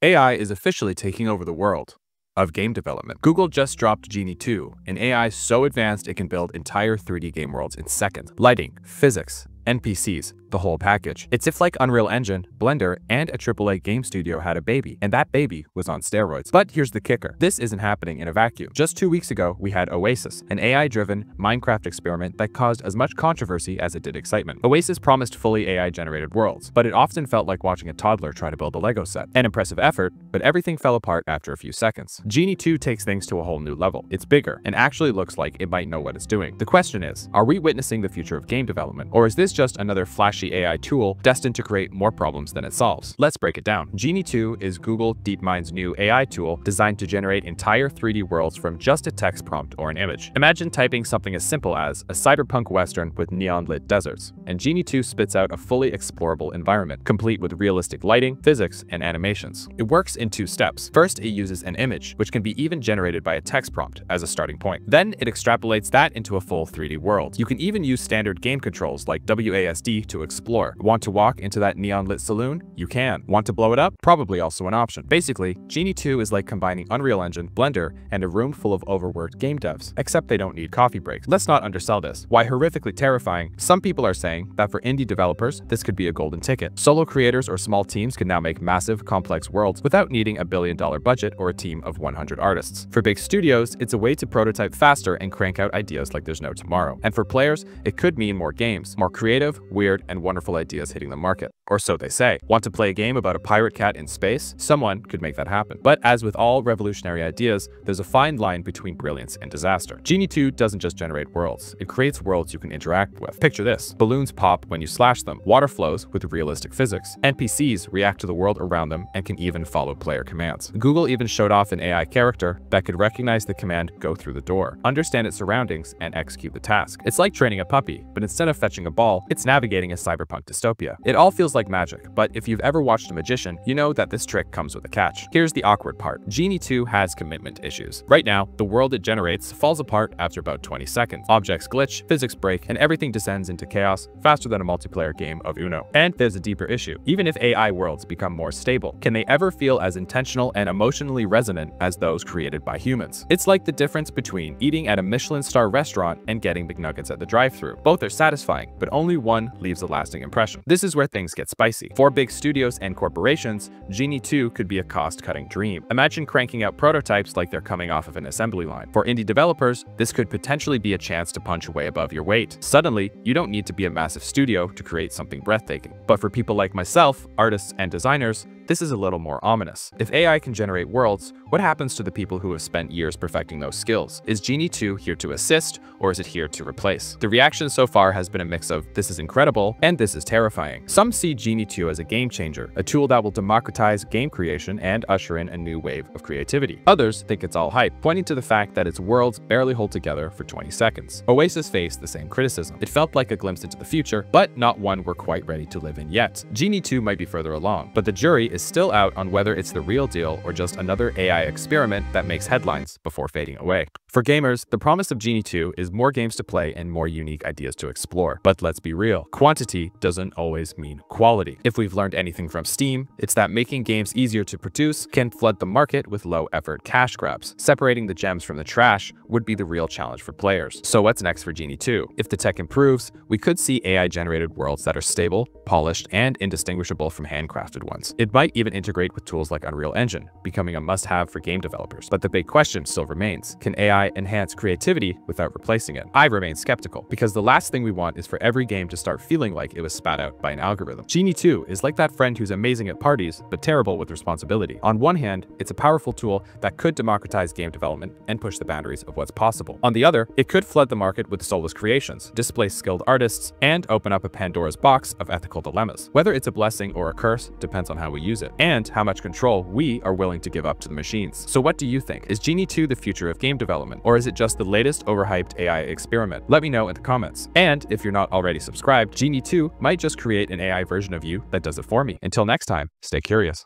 AI is officially taking over the world of game development. Google just dropped Genie 2, an AI so advanced it can build entire 3D game worlds in seconds. Lighting, physics, NPCs, the whole package. It's if like Unreal Engine, Blender, and a AAA game studio had a baby, and that baby was on steroids. But here's the kicker. This isn't happening in a vacuum. Just two weeks ago, we had Oasis, an AI-driven Minecraft experiment that caused as much controversy as it did excitement. Oasis promised fully AI-generated worlds, but it often felt like watching a toddler try to build a Lego set. An impressive effort, but everything fell apart after a few seconds. Genie 2 takes things to a whole new level. It's bigger, and actually looks like it might know what it's doing. The question is, are we witnessing the future of game development, or is this just another flashy AI tool destined to create more problems than it solves. Let's break it down. Genie 2 is Google DeepMind's new AI tool designed to generate entire 3D worlds from just a text prompt or an image. Imagine typing something as simple as a cyberpunk western with neon-lit deserts, and Genie 2 spits out a fully explorable environment, complete with realistic lighting, physics, and animations. It works in two steps. First, it uses an image, which can be even generated by a text prompt as a starting point. Then, it extrapolates that into a full 3D world. You can even use standard game controls like WASD to explore. Want to walk into that neon-lit saloon? You can. Want to blow it up? Probably also an option. Basically, Genie 2 is like combining Unreal Engine, Blender, and a room full of overworked game devs, except they don't need coffee breaks. Let's not undersell this. Why horrifically terrifying, some people are saying that for indie developers, this could be a golden ticket. Solo creators or small teams can now make massive, complex worlds without needing a billion dollar budget or a team of 100 artists. For big studios, it's a way to prototype faster and crank out ideas like there's no tomorrow. And for players, it could mean more games, more creative, weird, and wonderful ideas hitting the market. Or so they say. Want to play a game about a pirate cat in space? Someone could make that happen. But as with all revolutionary ideas, there's a fine line between brilliance and disaster. Genie 2 doesn't just generate worlds, it creates worlds you can interact with. Picture this. Balloons pop when you slash them, water flows with realistic physics, NPCs react to the world around them and can even follow player commands. Google even showed off an AI character that could recognize the command go through the door, understand its surroundings, and execute the task. It's like training a puppy, but instead of fetching a ball, it's navigating a cyberpunk dystopia. It all feels like magic, but if you've ever watched a magician, you know that this trick comes with a catch. Here's the awkward part. Genie 2 has commitment issues. Right now, the world it generates falls apart after about 20 seconds. Objects glitch, physics break, and everything descends into chaos faster than a multiplayer game of Uno. And there's a deeper issue. Even if AI worlds become more stable, can they ever feel as intentional and emotionally resonant as those created by humans? It's like the difference between eating at a Michelin star restaurant and getting McNuggets at the drive-thru. Both are satisfying, but only one leaves a lasting impression. This is where things get spicy. For big studios and corporations, Genie 2 could be a cost-cutting dream. Imagine cranking out prototypes like they're coming off of an assembly line. For indie developers, this could potentially be a chance to punch way above your weight. Suddenly, you don't need to be a massive studio to create something breathtaking. But for people like myself, artists and designers, this is a little more ominous. If AI can generate worlds, what happens to the people who have spent years perfecting those skills? Is Genie 2 here to assist, or is it here to replace? The reaction so far has been a mix of this is incredible and this is terrifying. Some see Genie 2 as a game changer, a tool that will democratize game creation and usher in a new wave of creativity. Others think it's all hype, pointing to the fact that its worlds barely hold together for 20 seconds. Oasis faced the same criticism. It felt like a glimpse into the future, but not one we're quite ready to live in yet. Genie 2 might be further along, but the jury is still out on whether it's the real deal or just another AI experiment that makes headlines before fading away. For gamers, the promise of Genie 2 is more games to play and more unique ideas to explore. But let's be real, quantity doesn't always mean quality. If we've learned anything from Steam, it's that making games easier to produce can flood the market with low-effort cash grabs. Separating the gems from the trash would be the real challenge for players. So what's next for Genie 2? If the tech improves, we could see AI-generated worlds that are stable, polished, and indistinguishable from handcrafted ones. It might even integrate with tools like Unreal Engine, becoming a must-have for game developers. But the big question still remains, can AI enhance creativity without replacing it? I remain skeptical, because the last thing we want is for every game to start feeling like it was spat out by an algorithm. Genie 2 is like that friend who's amazing at parties, but terrible with responsibility. On one hand, it's a powerful tool that could democratize game development and push the boundaries of what's possible. On the other, it could flood the market with soulless creations, displace skilled artists, and open up a Pandora's box of ethical dilemmas. Whether it's a blessing or a curse depends on how we use it. And how much control we are willing to give up to the machines. So what do you think? Is Genie 2 the future of game development, or is it just the latest overhyped AI experiment? Let me know in the comments. And if you're not already subscribed, Genie 2 might just create an AI version of you that does it for me. Until next time, stay curious.